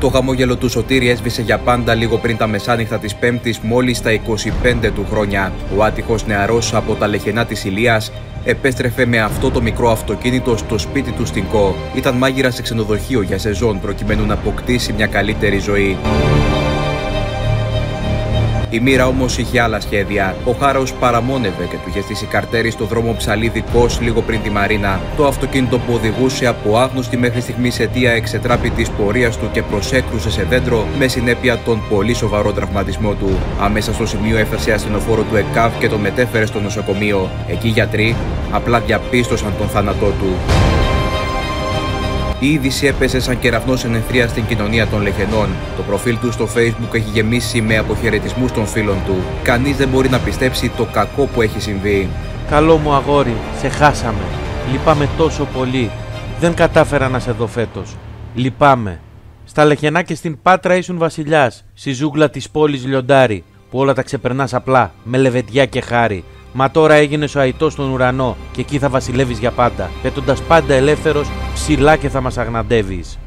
Το χαμόγελο του Σωτήρη έσβησε για πάντα λίγο πριν τα μεσάνυχτα της Πέμπτης, μόλις στα 25 του χρόνια. Ο άτυχος νεαρός από τα λεχενά της Ηλίας επέστρεφε με αυτό το μικρό αυτοκίνητο στο σπίτι του στην ΚΟ. Ήταν μάγειρας σε ξενοδοχείο για σεζόν προκειμένου να αποκτήσει μια καλύτερη ζωή. Η μοίρα όμως είχε άλλα σχέδια. Ο Χάρος παραμόνευε και του είχε στήσει καρτέρι στο δρόμο Ψαλίδη Κό λίγο πριν τη Μαρίνα. Το αυτοκίνητο που οδηγούσε από άγνωστη μέχρι στιγμής αιτία εξετράπη της πορείας του και προσέκρουσε σε δέντρο με συνέπεια τον πολύ σοβαρό τραυματισμό του. Άμεσα στο σημείο έφτασε ασθενοφόρο του ΕΚΑΒ και τον μετέφερε στο νοσοκομείο. Εκεί οι γιατροί απλά διαπίστωσαν τον θάνατό του. Η είδηση έπεσε σαν κεραυνός ενεθρία στην κοινωνία των Λεχενών. Το προφίλ του στο Facebook έχει γεμίσει με αποχαιρετισμούς των φίλων του. Κανείς δεν μπορεί να πιστέψει το κακό που έχει συμβεί. Καλό μου αγόρι, σε χάσαμε. Λυπάμαι τόσο πολύ. Δεν κατάφερα να σε δω φέτος. Λυπάμαι. Στα Λεχενά και στην Πάτρα ήσουν βασιλιάς, στη ζούγκλα της πόλης Λιοντάρη, που όλα τα ξεπερνάς απλά, με λεβεντιά και χάρη. Μα τώρα έγινες ο αητό στον ουρανό και εκεί θα βασιλεύεις για πάντα, πετώντας πάντα ελεύθερος ψηλά και θα μας αγναντεύεις.